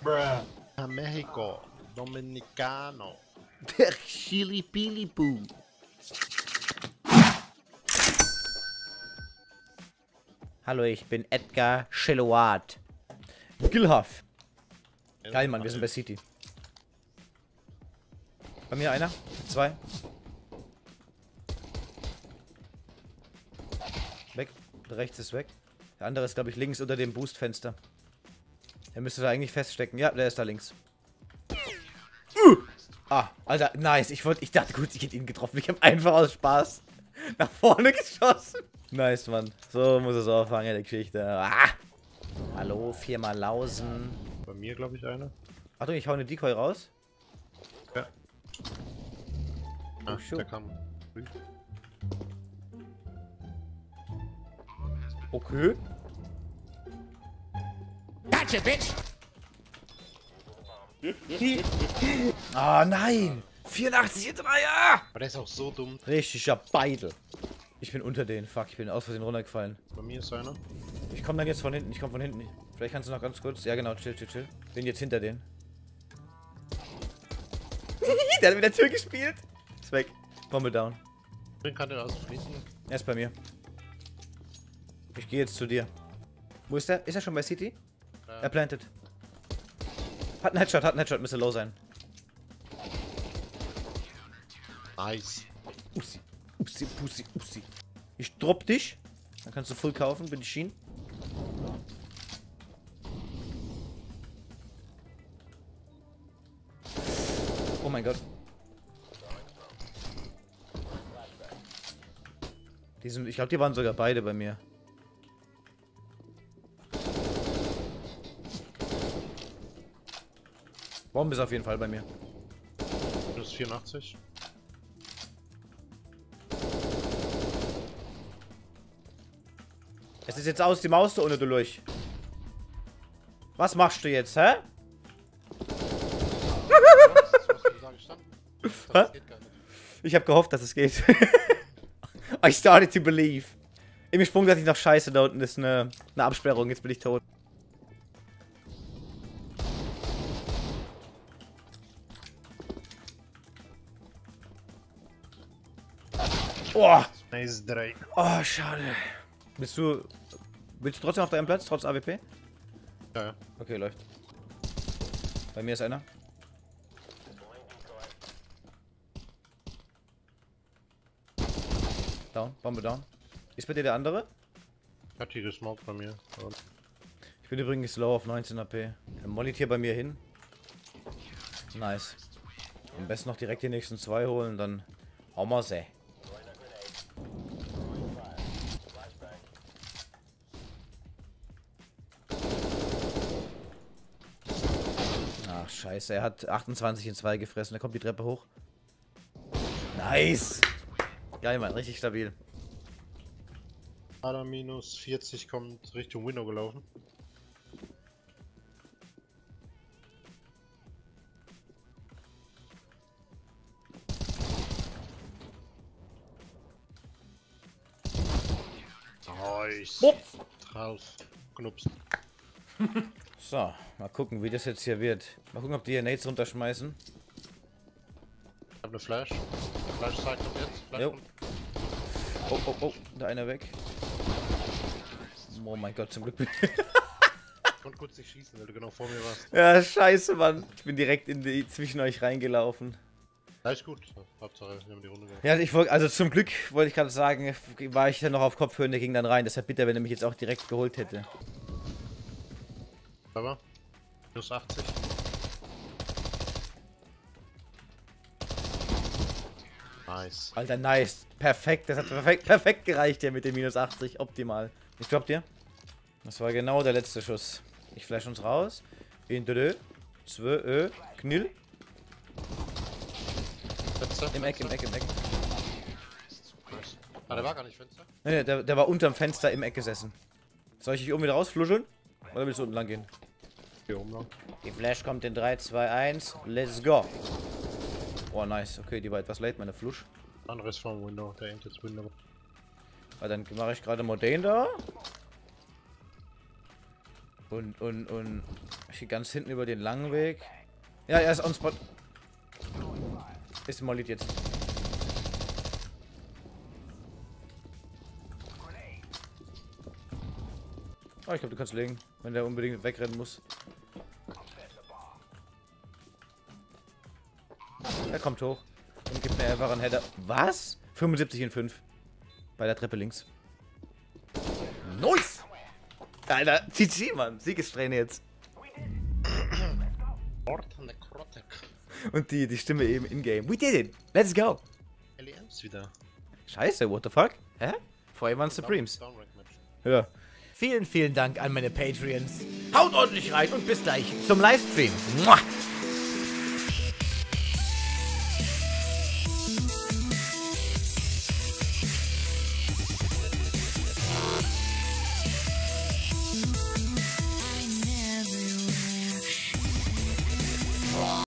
Bruh. Mexico. Dominicano. Der Chili Pili Boo. Hallo, ich bin Edgar Cheloat. Gilhoff. Geil, Mann, wir sind bei City. Bei mir einer, zwei. Weg. Der rechts ist weg. Der andere ist, glaube ich, links unter dem Boostfenster. Der müsste da eigentlich feststecken. Ja, der ist da links. Ah, Alter, nice. Ich wollte, ich dachte gut, ich hätte ihn getroffen. Ich habe einfach aus Spaß nach vorne geschossen. Nice, Mann. So muss es auffangen, die Geschichte. Ah. Hallo, viermal Lausen. Bei mir, glaube ich, einer. Achtung, ich hau eine Decoy raus. Ja. Ah, sure. der kam. Okay. Gotcha, bitch! Ah, nein. 84 in Dreier. Aber der ist auch so dumm. Richtiger Beidel. Ich bin unter denen. Fuck, ich bin aus Versehen runtergefallen. Bei mir ist einer. Ich komme dann jetzt von hinten. Ich komme von hinten. Vielleicht kannst du noch ganz kurz. Ja, genau. Chill, chill, chill. Bin jetzt hinter denen. der hat mit der Tür gespielt. Ist weg. Bombe down. Den kann der ausfließen. Er ist bei mir. Ich gehe jetzt zu dir. Wo ist der? Ist er schon bei City? Ja. Er plantet. Hat einen Headshot, hat einen Headshot, müsste low sein. Nice. Upsi, upsi, upsi, upsi. Ich drop dich. Dann kannst du full kaufen, bin ich Schienen. Oh mein Gott. Die sind, ich glaube, die waren sogar beide bei mir. Bombe ist auf jeden Fall bei mir. Minus 84. Es ist jetzt aus die Maus da ohne du durch. Was machst du jetzt, hä? Das geht gar nicht. Ich habe gehofft, dass es geht. I started to believe. Im Sprung dachte ich noch scheiße, da unten ist eine, eine Absperrung, jetzt bin ich tot. Oh, Nice 3. oh, schade. Bist du. Willst du trotzdem auf deinem Platz, trotz AWP? Ja, ja. Okay, läuft. Bei mir ist einer. Down, Bombe down. Ist bei dir der andere? Hat die gesmoked bei mir. Und Ich bin übrigens low auf 19 AP. Der mollit hier bei mir hin. Nice. Am besten noch direkt die nächsten zwei holen, dann hauen wir sie. Scheiße. Er hat 28 in 2 gefressen. Da kommt die Treppe hoch. Nice. Geil, Mann. Richtig stabil. Ada minus 40 kommt Richtung Window gelaufen. Nice. Boop. Drauf. Knupst. So, mal gucken, wie das jetzt hier wird. Mal gucken, ob die hier Nades runterschmeißen. Ich hab ne Flash. Flash Side kommt jetzt. Flash Jo. Oh, oh, oh, da einer weg. Oh mein Gott, zum Glück bin Ich konnte kurz nicht schießen, weil du genau vor mir warst. Ja, scheiße, Mann. Ich bin direkt in die, zwischen euch reingelaufen. Alles gut. Hauptsache, wir haben die Runde gemacht. Ja, ich wollte, also zum Glück wollte ich gerade sagen, war ich dann noch auf Kopfhöhe und der ging dann rein. Deshalb bitter, wenn er mich jetzt auch direkt geholt hätte. Aber. Minus 80. Nice. Alter, nice. Perfekt, das hat perfekt, perfekt gereicht hier mit dem minus 80. Optimal. Ich glaub dir. Das war genau der letzte Schuss. Ich flash uns raus. In 3, 2, Knill. Fenster. Im Eck, im Eck, im Eck. Ah, der war gar nicht Fenster. Nee, nee, der, der war unterm Fenster im Eck gesessen. Soll ich dich oben wieder rausfluscheln? Oder willst du unten lang gehen? Hier oben lang. Die Flash kommt in 3, 2, 1. Let's go. Oh, nice. Okay, die war etwas late, meine Flush. Andere ist vom Window. Der aimt jetzt Window. Weil dann mache ich gerade Modane da. Und, und, und. Ich gehe ganz hinten über den langen Weg. Ja, er ist on spot. Ist molliert jetzt. Oh, ich glaube, du kannst legen, wenn der unbedingt wegrennen muss. Er kommt hoch und gibt mir einfach einen Header. Was? 75 in 5. Bei der Treppe links. Nice! Alter, GG, Mann. Siegesträhne jetzt. Und die, die Stimme eben in-game. We did it! Let's go! LEMs wieder. Scheiße, what the fuck? Hä? Vorher waren Supremes. Ja. Vielen, vielen Dank an meine Patreons. Haut ordentlich rein und bis gleich zum Livestream. Muah.